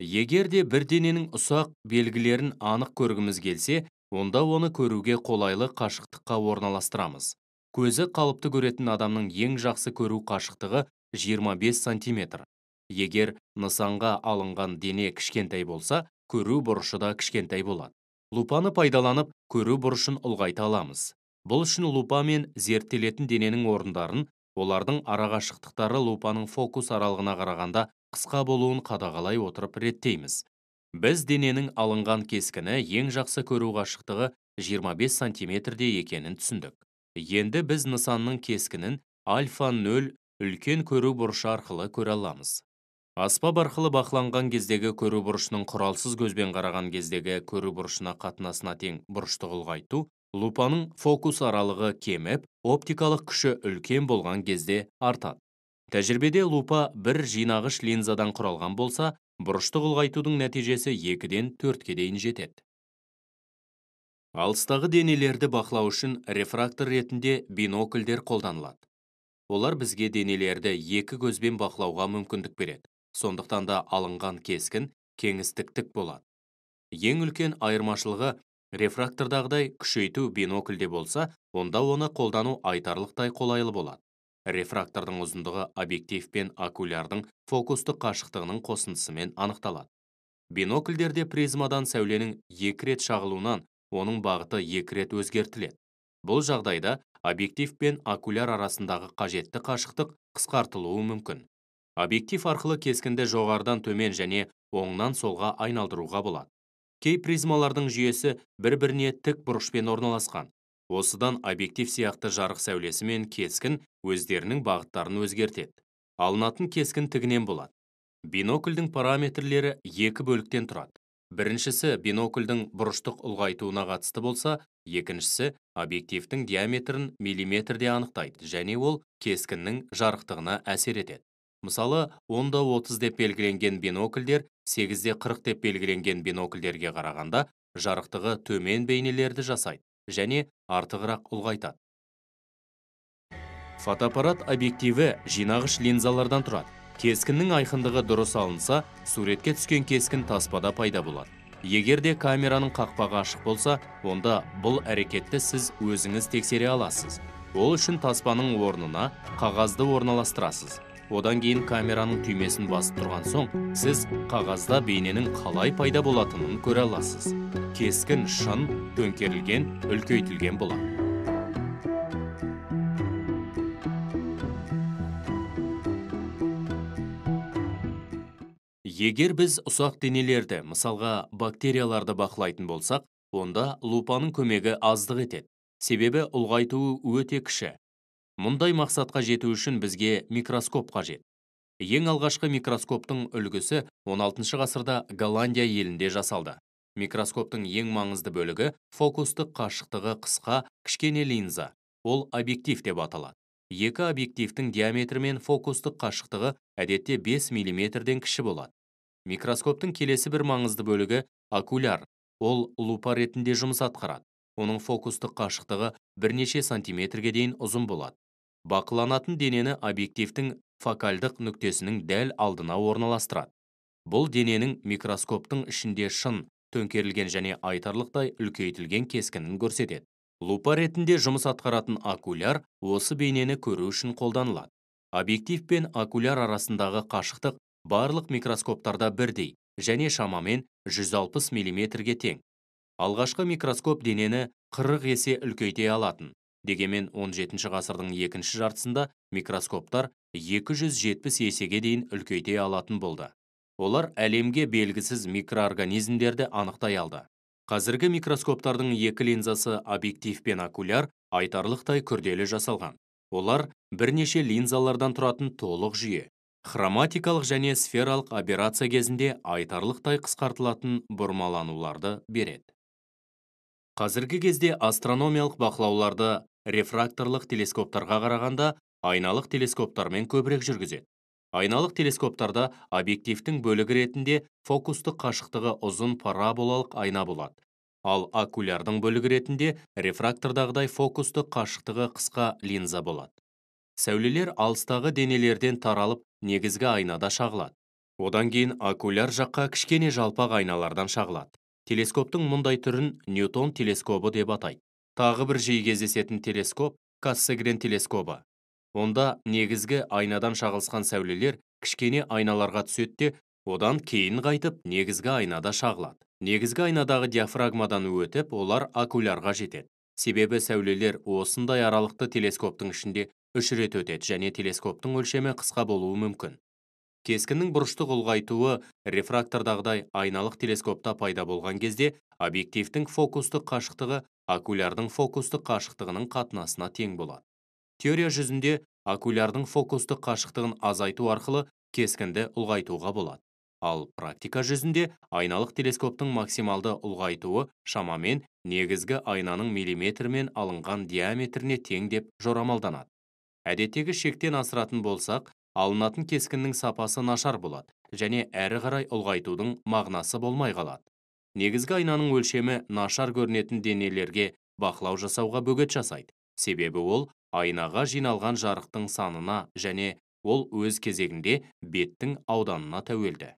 егер де бір дененің ұсақ белгілерін анық көргіміз келсе онда оны көруге қолайлы қашықтыққа орналастырамыз. Көзі қалыпты көретін адамның ең жақсы көру қашықтығы 25 сантиметр. Егер нысанға алынған дене кішкентай болса көру бұрышы да кішкентай болады. Лупаны пайдаланып көру бұрышын ұлғайта аламыз. Бұл үшін лупамен зерттелетін дененің орындарын олардың арақашықтықтары лупаның фокус аралығына қарағанда қысқа болуын қадағалай отырып реттейміз. Біз дененің алынған кескіні ең жақсы көру қашықтығы 25 сантиметрде екенін түсіндік. Енді біз нысанның кескінін альфа 0 үлкен көру бұрышы арқылы көре аламыз. Аспап арқылы бақыланған кездегі көру бұрышының құралсыз көзбен қараған кездегі көру бұрышына қатынасына тең бұрышты ұлғайту лупаның фокус аралығы кеміп оптикалық күші үлкен болған кезде артады. Тәжірибеде лупа бір жинағыш линзадан құралған болса бұрышты ұлғайтудың нәтижесі екіден төртке дейін жетеді. Алыстағы денелерді бақылау үшін рефрактор ретінде бинокльдер қолданылады. Олар бізге денелерді екі көзбен бақылауға мүмкіндік береді. Сондықтан да алынған кескін кеңістіктік болады. Ең үлкен айырмашылығы рефрактордағыдай күшейту бинокльде болса онда оны қолдану айтарлықтай қолайлы болады. Рефрактордың ұзындығы объектив пен окулярдың фокустық қашықтығының қосындысымен анықталады. Бинокльдерде призмадан сәуленің екі рет шағылуынан оның бағыты екі рет өзгертіледі. Бұл жағдайда объектив пен окуляр арасындағы қажетті қашықтық қысқартылуы мүмкін. Объектив арқылы кескінді жоғарыдан төмен және оңнан солға айналдыруға болады. Кей призмалардың жүйесі бір-біріне тік бұрышпен орналасқан. Осыдан объектив сияқты жарық сәулесі мен кескін өздерінің бағыттарын өзгертеді. Алынатын кескін тігінен болады. Бинокльдің параметрлері екі бөліктен тұрады. Біріншісі бинокльдің бұрыштық ұлғайтуына қатысты болса екіншісі объективтің диаметрін миллиметрде анықтайды және ол кескіннің жарықтығына әсер етеді. Мысалы 10 30 деп белгіленген бинокльдер 8 40 деп белгіленген бинокльдерге қарағанда жарықтығы төмен бейнелерді жасайды. Және артығырақ ұлғайтады. Фотоаппарат объективі жинағыш линзалардан тұрады. Кескіннің айқындығы дұрыс алынса суретке түскен кескін таспада пайда болады. Егер де камераның қақпағы ашық болса онда бұл әрекетті сіз өзіңіз тексере аласыз. Ол үшін таспаның орнына қағазды орналастырасыз. Одан кейін камераның түймесін басып тұрған соң сіз қағазда бейненің қалай пайда болатынын көре аласыз. Кескін шын төңкерілген үлкейтілген болады егер біз ұсақ денелерді мысалға бактерияларды бақылайтын болсақ онда лупаның көмегі аздық етеді. Себебі ұлғайтуы өте кіші. Мұндай мақсатқа жету үшін бізге микроскоп қажет. Ең алғашқы микроскоптың үлгісі 16 ғасырда голландия елінде жасалды. Микроскоптың ең маңызды бөлігі фокустық қашықтығы қысқа кішкене линза. Ол объектив деп аталады. Екі объективтің диаметрі мен фокустық қашықтығы әдетте 5 миллиметрден кіші болады. Микроскоптың келесі бір маңызды бөлігі окуляр. Ол лупа ретінде жұмыс атқарады. Оның фокустық қашықтығы бірнеше сантиметрге дейін ұзын болады. Бақыланатын денені объективтің фокальдық нүктесінің дәл алдына орналастырады. Бұл дененің микроскоптың ішінде шын төңкерілген және айтарлықтай үлкейтілген кескінін көрсетеді. Лупа ретінде жұмыс атқаратын окуляр осы бейнені көру үшін қолданылады. Объектив пен окуляр арасындағы қашықтық барлық микроскоптарда бірдей және шамамен 160 миллиметрге тең. Алғашқы микроскоп денені 40 есе үлкейте алатын дегенмен 17 ғасырдың екінші жартысында микроскоптар 270 есеге дейін үлкейте алатын болды. Олар әлемге белгісіз микроорганизмдерді анықтай алды. Қазіргі микроскоптардың екі линзасы объектив пен окуляр айтарлықтай күрделі жасалған. Олар бірнеше линзалардан тұратын толық жүйе хроматикалық және сфералық операция кезінде айтарлықтай қысқартылатын бұрмалануларды береді. Қазіргі кезде астрономиялық бақылауларды рефракторлық телескоптарға қарағанда айналық телескоптармен көбірек жүргізеді. Айналық телескоптарда объективтің бөлігі ретінде фокустық қашықтығы ұзын параболалық айна болады. Ал окулярдың бөлігі ретінде рефрактордағыдай фокустық қашықтығы қысқа линза болады. Сәулелер алыстағы денелерден таралып негізгі айнада шағылады. Одан кейін окуляр жаққа кішкене жалпақ айналардан шағылады. Телескоптың мұндай түрін ньютон телескобы деп атайды. Тағы бір жиі кездесетін телескоп кассегрен телескобы. Онда негізгі айнадан шағылысқан сәулелер кішкене айналарға түседі де одан кейін қайтып негізгі айнада шағылады. Негізгі айнадағы диафрагмадан өтіп олар окулярға жетеді. Себебі сәулелер осындай аралықты телескоптың ішінде үш рет өтеді және телескоптың өлшемі қысқа болуы мүмкін. Кескіннің бұрыштық ұлғайтуы рефрактордағыдай айналық телескопта пайда болған кезде объективтің фокустық қашықтығы окулярдың фокустық қашықтығының қатынасына тең болады. Теория жүзінде окулярдың фокустық қашықтығын азайту арқылы кескінді ұлғайтуға болады. Ал практика жүзінде айналық телескоптың максималды ұлғайтуы шамамен негізгі айнаның миллиметрмен алынған диаметріне тең деп жорамалданады. Әдеттегі шектен асыратын болсақ алынатын кескіннің сапасы нашар болады және әрі қарай ұлғайтудың мағынасы болмай қалады. Негізгі айнаның өлшемі нашар көрінетін денелерге бақылау жасауға бөгет жасайды. Себебі ол айнаға жиналған жарықтың санына және ол өз кезегінде беттің ауданына тәуелді.